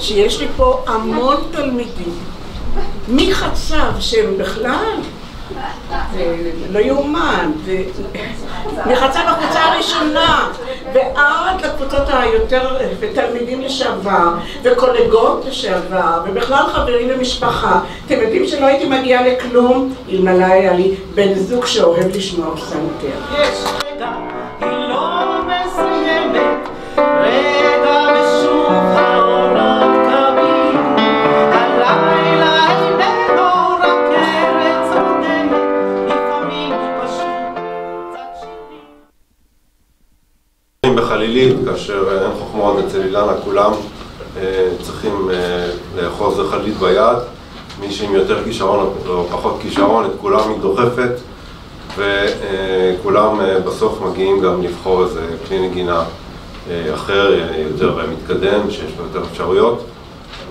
שיש לי פה המון תלמידים. מי חשב שהם בכלל? זה לא יאומן, מחצה בקבוצה הראשונה ועד לקבוצות היותר, ותלמידים לשעבר וקולגות לשעבר ובכלל חברים ומשפחה אתם יודעים שלא הייתי מגיעה לכלום אלמלא היה לי בן זוג שאוהב לשמוע פסנתר בחלילית, כאשר אין חוכמות אצל אילנה, כולם אה, צריכים אה, לאחוז חלילית ביד. מי שעם יותר כישרון או פחות כישרון, את כולם היא דוחפת, וכולם אה, בסוף מגיעים גם לבחור איזה כלי נגינה אחר, יותר מתקדם, שיש לו יותר אפשרויות,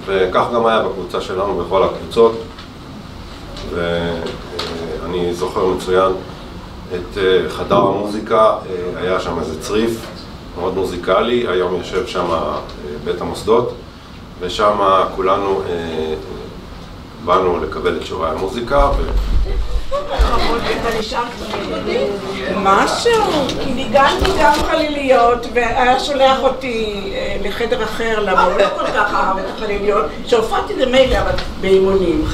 וכך גם היה בקבוצה שלנו, בכל הקבוצות, ואני זוכר מצוין את חדר המוזיקה, היה שם איזה צריף מאוד מוזיקלי, היום יושב שם אה, בית המוסדות, ושם כולנו אה, באנו לקבל את שיעורי המוזיקה. משהו, כי ניגנתי גם חליליות והיה שולח אותי אה, לחדר אחר למה הוא לא כל כך אהב את החליליות שהופעתי זה מילא אבל באימונים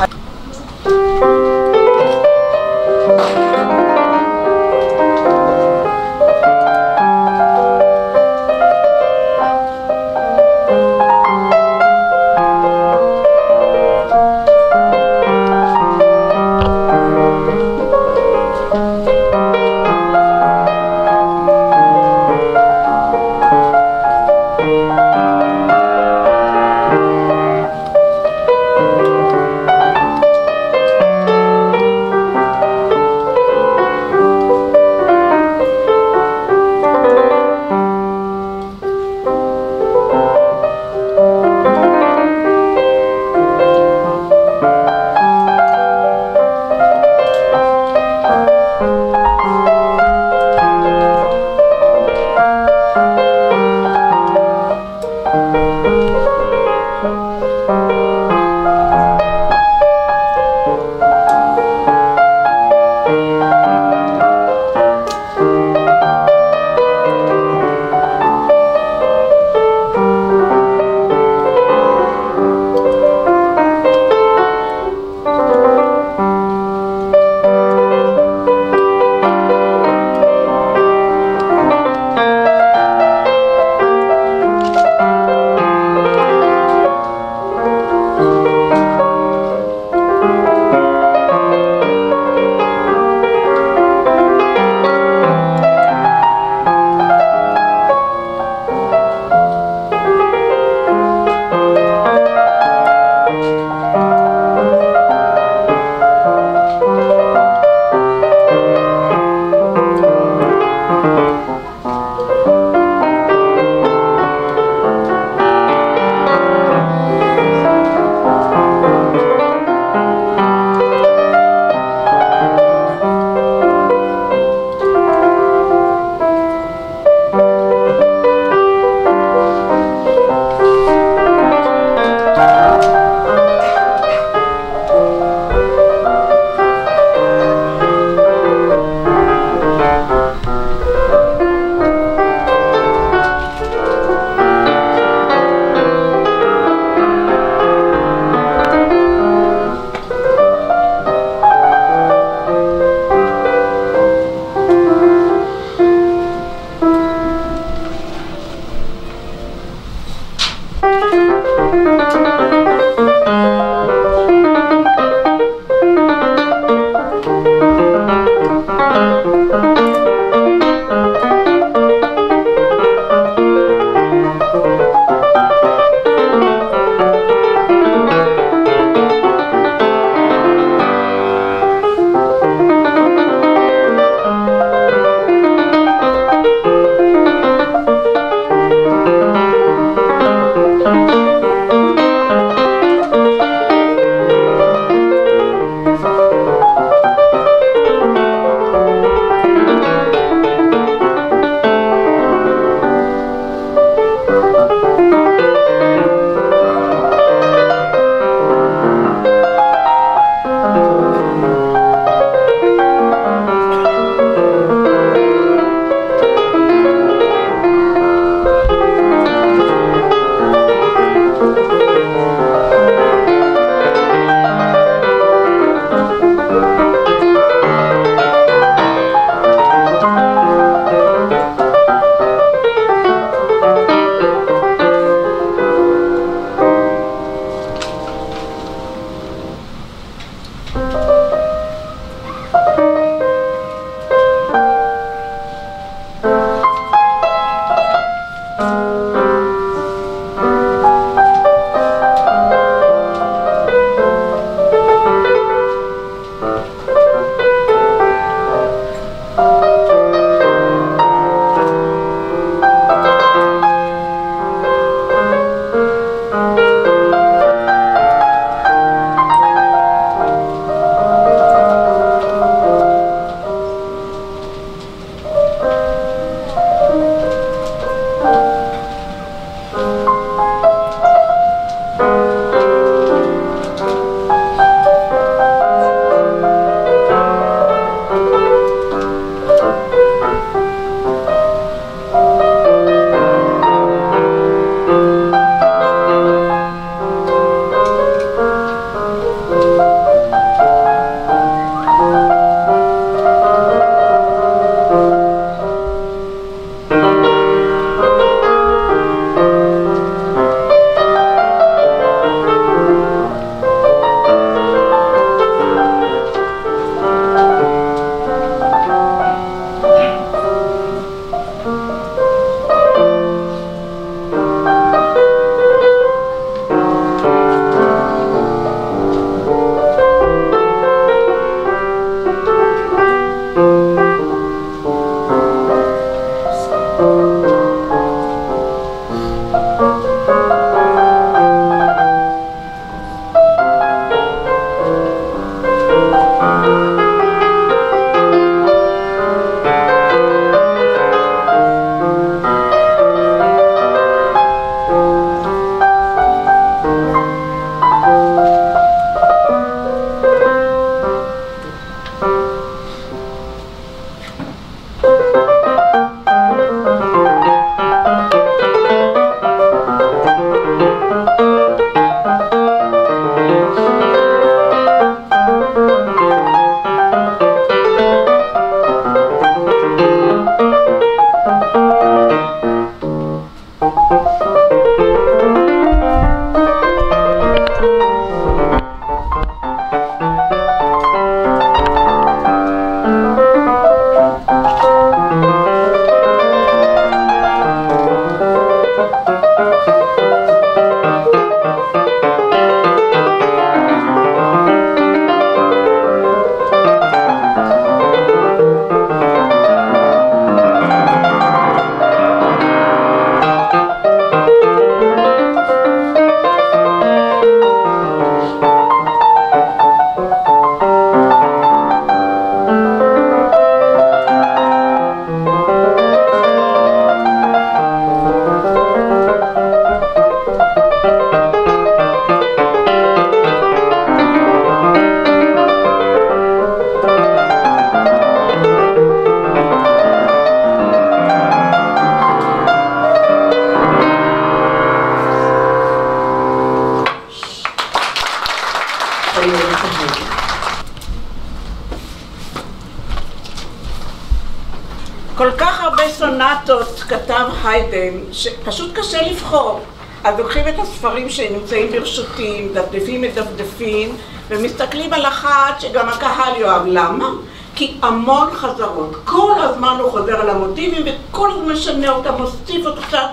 שפשוט קשה לבחור. אז לוקחים את הספרים שנמצאים ברשותי, מדפדפים מדפדפים, ומסתכלים על אחת שגם הקהל יאהב. למה? כי המון חזרות. כל הזמן הוא חוזר על המוטיבים, וכל הזמן משנה אותם, מוסיף אותו קצת,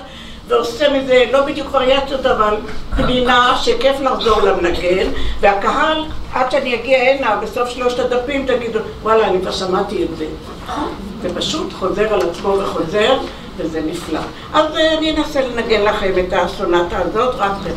ועושה מזה לא בדיוק וריאציות, אבל פנינה שכיף לחזור למנגן, והקהל, עד שאני אגיע הנה, בסוף שלושת הדפים, תגידו, וואלה, אני כבר שמעתי את זה. זה פשוט חוזר על עצמו וחוזר, וזה נפלא. אז אה, אני אנסה לנגן לכם את הסונטה הזאת, רק תן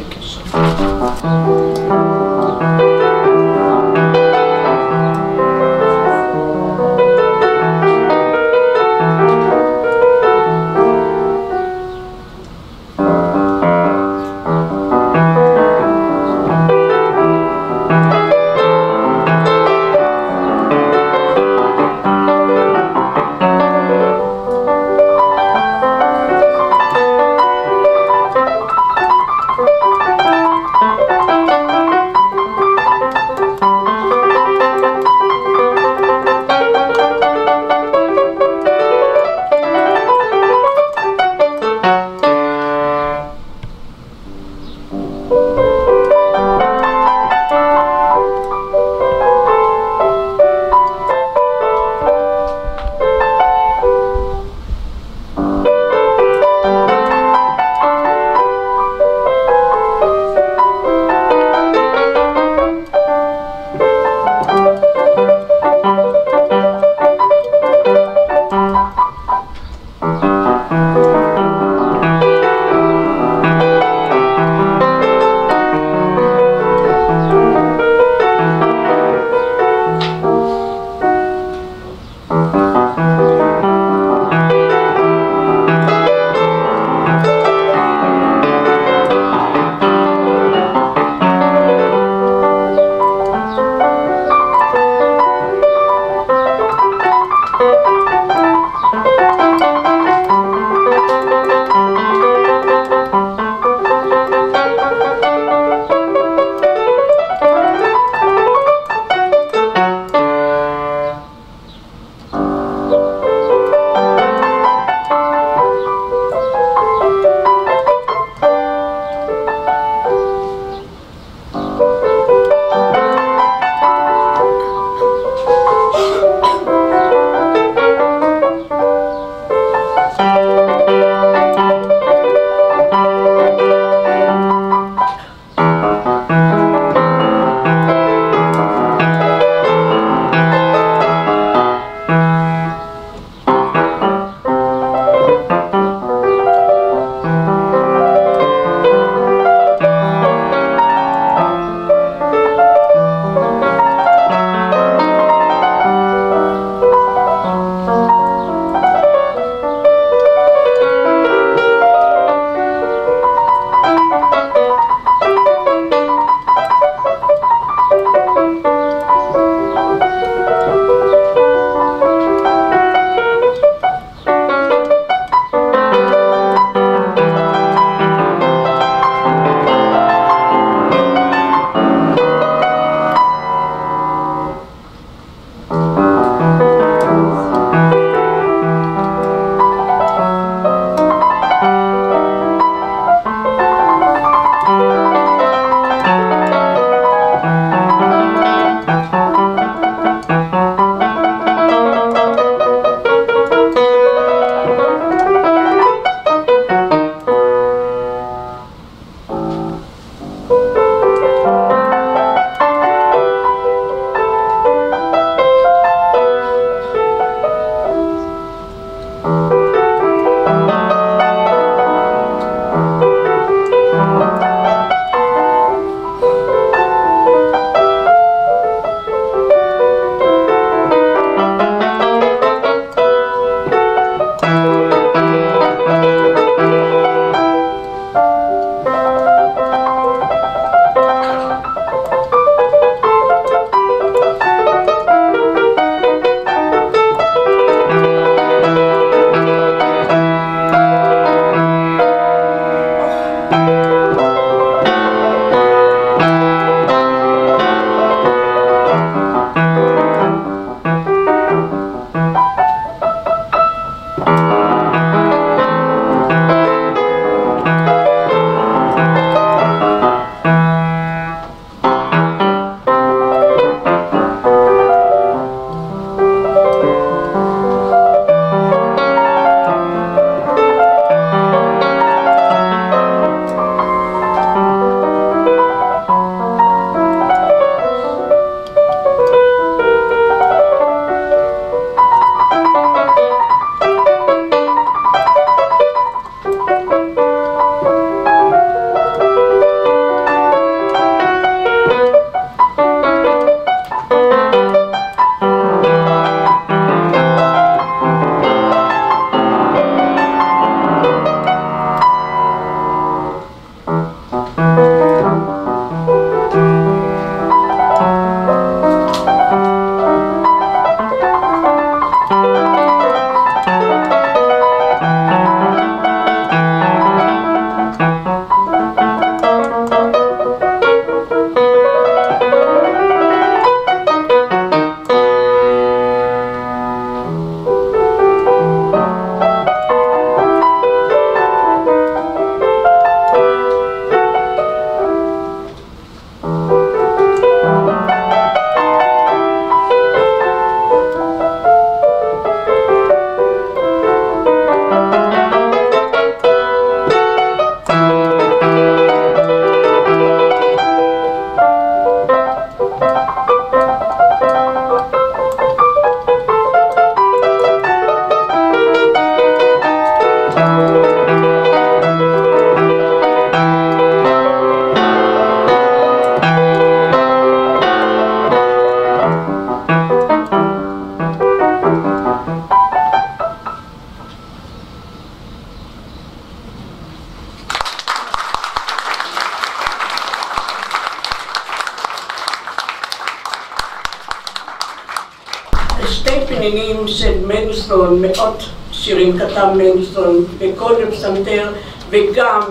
הפנינים של מנדלסון, מאות שירים כתב מנדלסון בקול לפסנתר וגם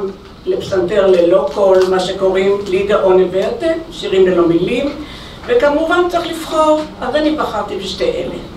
לפסנתר ללא קול, מה שקוראים ליגה אונה ורטה, שירים ללא מילים, וכמובן צריך לבחור, אז אני בחרתי בשתי אלה.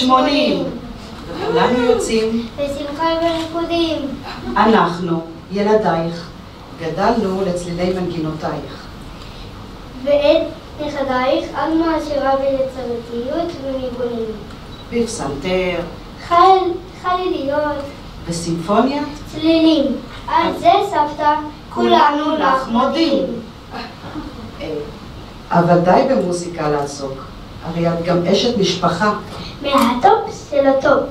80. כולנו יוצאים, בשמחה וריקודים. אנחנו, ילדייך, גדלנו לצלילי מנגינותייך. ואת נכדייך אנו עשירה ביצירתיות וניגונים. בפסנתר, חל, חליליות, בסימפוניה, צלילים. על זה סבתא, כולנו לך מודים. אה, אבל די במוזיקה לעסוק. הרי את גם אשת משפחה. מהטופ של הטופ.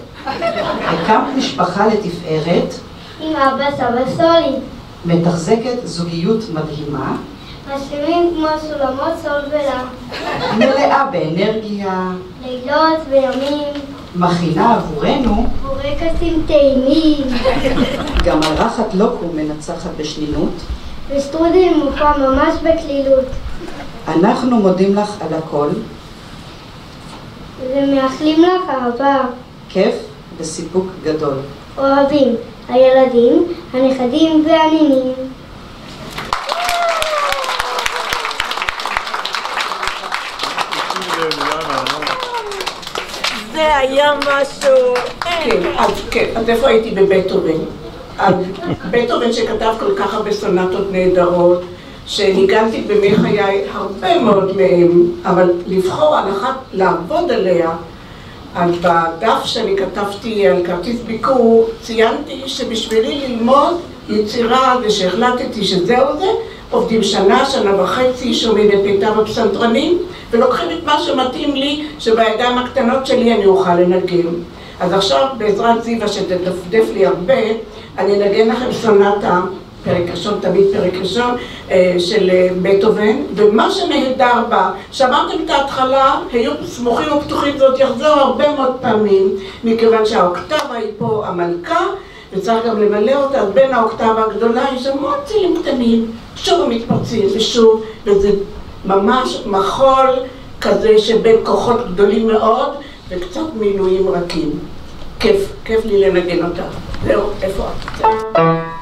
הקמת משפחה לתפארת, עם אבא סבא סולי. מתחזקת זוגיות מדהימה, משלימים כמו סולמות סול ולה. מלאה באנרגיה, לילות וימים. מכינה עבורנו, בורקסים טעימים. גם על רחת לוקום מנצחת בשנינות. וסטרודל מופע ממש בקלילות. אנחנו מודים לך על הכל, ומאחלים לך אהבה. כיף וסיפוק גדול. אוהבים, הילדים, הנכדים והנינים. זה היה משהו... כן, אז כן, אז איפה הייתי בבטהובן? בטהובן שכתב כל כך הרבה סונטות נהדרות, שניגנתי בימי חיי הרבה מאוד מהם, אבל לבחור על אחת, לעבוד עליה, אז בדף שאני כתבתי על כרטיס ביקור, ציינתי שבשבילי ללמוד יצירה ושהחלטתי שזהו זה, עובדים שנה, שנה וחצי, שומעים את מיטב הפסנתרנים, ולוקחים את מה שמתאים לי, שבידיים הקטנות שלי אני אוכל לנגן. אז עכשיו, בעזרת זיווה שתדפדף לי הרבה, אני אנגן לכם סונטה, פרק ראשון, תמיד פרק ראשון, אה, של אה, בטהובן, ומה שנהדר בה, שמעתם את ההתחלה, היו סמוכים ופתוחים, זאת יחזור הרבה מאוד פעמים, מכיוון שהאוקטבה היא פה המלכה, וצריך גם למלא אותה, אז בין האוקטבה הגדולה יש המון צילים קטנים, שוב הם מתפרצים ושוב, וזה ממש מחול כזה שבין כוחות גדולים מאוד וקצת מילואים רכים. כיף, כיף לי לנגן אותה. זהו, איפה את?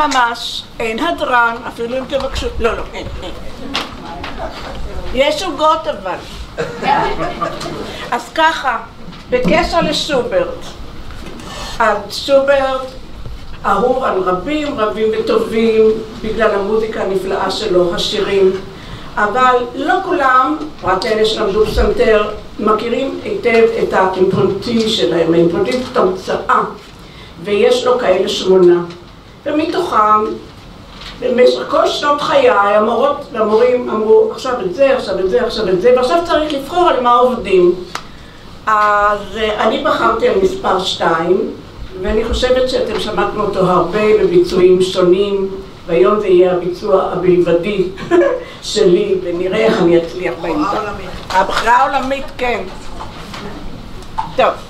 ממש, אין הדרן, אפילו אם תבקשו, לא, לא, אין, אין. יש עוגות אבל. אז ככה, בקשר לשוברט, אז שוברט אהוב על רבים, רבים וטובים, בגלל המוזיקה הנפלאה שלו, השירים, אבל לא כולם, פרט לאלה שלמדו פסנתר, מכירים היטב את האימפרונטי שלהם, האימפרונטי זאת המצאה, ויש לו כאלה שמונה. ומתוכם, במשך כל שנות חיי, המורות והמורים אמרו, עכשיו את זה, עכשיו את זה, עכשיו את זה, ועכשיו צריך לבחור על מה עובדים. אז אה, אני בחרתי על מספר שתיים, ואני חושבת שאתם שמעתם אותו הרבה בביצועים שונים, והיום זה יהיה הביצוע הבלבדי שלי, ונראה איך אני אצליח באמצע. הבחירה העולמית, כן. טוב.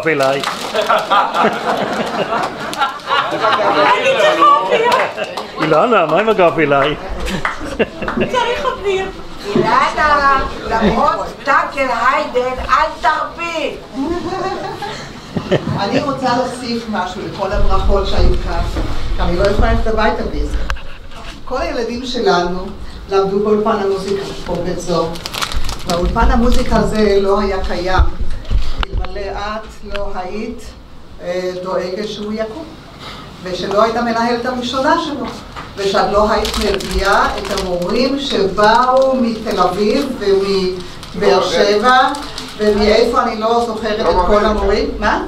הגב אליי? אילנה, מה עם הגב אליי? צריך אוויר. אילנה, למרות טאקר היידן, אל תרפי. אני רוצה להוסיף משהו לכל הברכות שהיו כאן, כי אני לא יכולה ללכת הביתה בלי זה. כל הילדים שלנו למדו באולפן המוזיקה פה באזור, והאולפן המוזיקה הזה לא היה קיים היית אה, דואגת שהוא יקום, ושלא היית המנהלת הראשונה שלו, ושאת לא היית מביאה את המורים שבאו מתל אביב ומבאר שבע ומאיפה אני לא זוכרת את כל המורים. מה?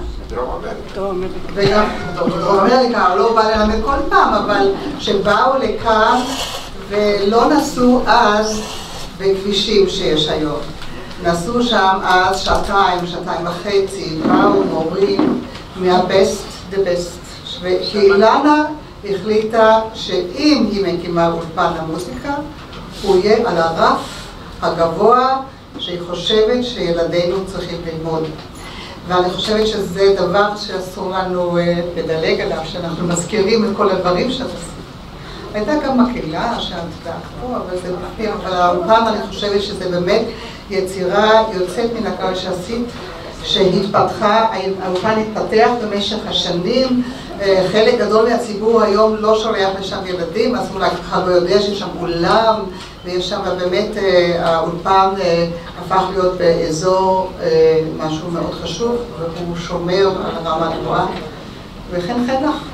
וגם בדרום אמריקה, לא בא ללמד כל פעם, אבל שבאו לכאן ולא נסעו אז בכבישים שיש היום. נסעו שם אז שעתיים, שעתיים וחצי, באו מורים מה-best the best. כי אילנה החליטה שאם היא מקימה אולפן למוזיקה, הוא יהיה על הרף הגבוה שהיא חושבת שילדינו צריכים ללמוד. ואני חושבת שזה דבר שאסור לנו אה, לדלג עליו, שאנחנו מזכירים את כל הדברים שאת עשית. הייתה גם מקהלה יודעת פה, אבל זה מופיע, אבל האולפן אני חושבת שזה באמת יצירה יוצאת מן הכלל שעשית, שהתפתחה, האולפן התפתח במשך השנים, אה, חלק גדול מהציבור היום לא שולח לשם ילדים, אז אולי ככה לא יודע שיש שם אולם, ויש שם באמת, אה, האולפן אה, הפך להיות באזור משהו מאוד חשוב, והוא שומר על הרמה הגבוהה, וכן חן לך.